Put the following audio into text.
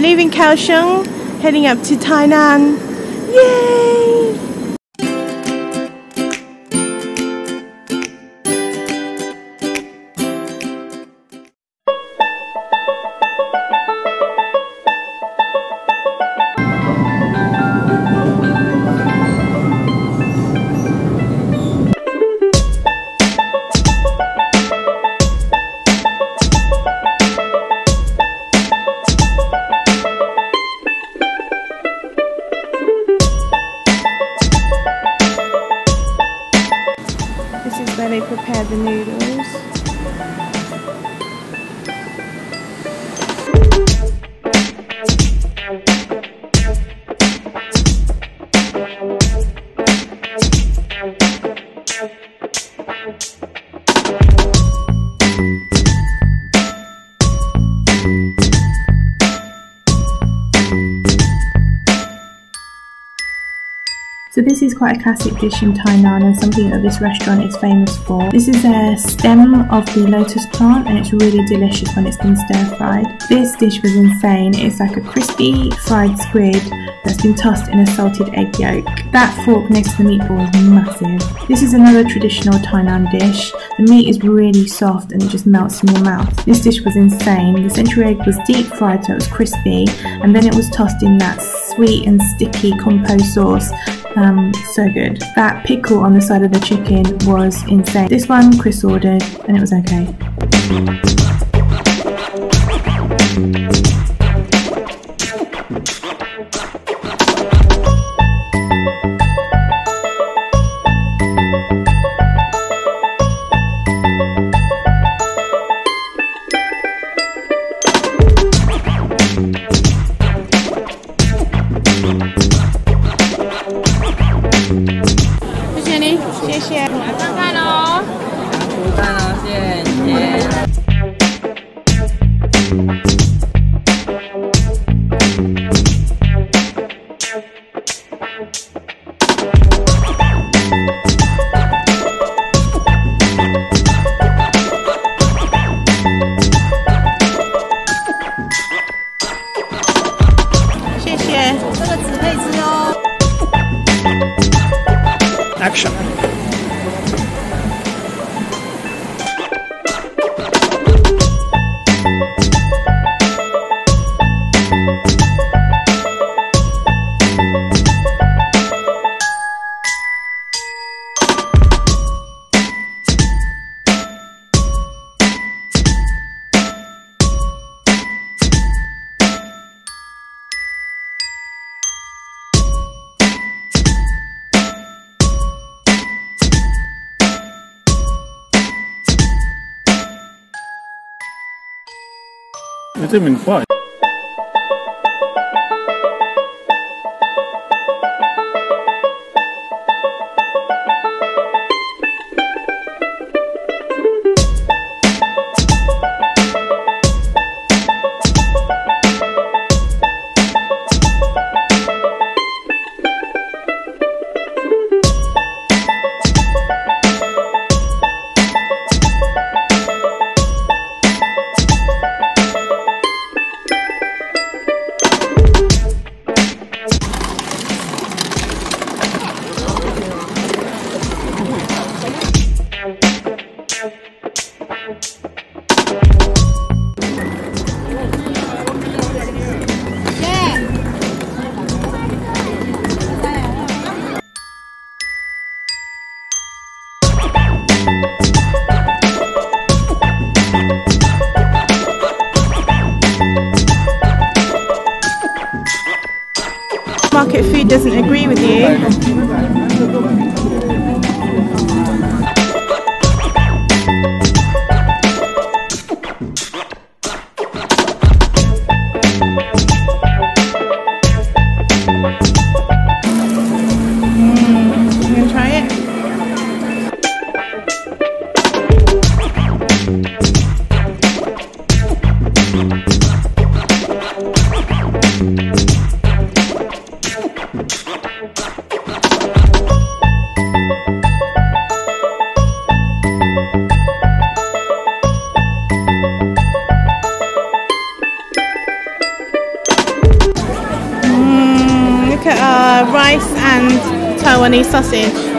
leaving Kaohsiung, heading up to Tainan. Yay! Prepare the noodles. So this is quite a classic dish in Tainan and something that this restaurant is famous for. This is a stem of the lotus plant and it's really delicious when it's been stir fried. This dish was insane. It's like a crispy fried squid that's been tossed in a salted egg yolk. That fork next to the meatball is massive. This is another traditional Tainan dish. The meat is really soft and it just melts in your mouth. This dish was insane. The century egg was deep fried so it was crispy and then it was tossed in that sweet and sticky compost sauce um, so good. That pickle on the side of the chicken was insane. This one Chris ordered and it was okay. 谢谢你，谢谢，Yeah. Yung pa. Doesn't agree look at our rice and Taiwanese sausage.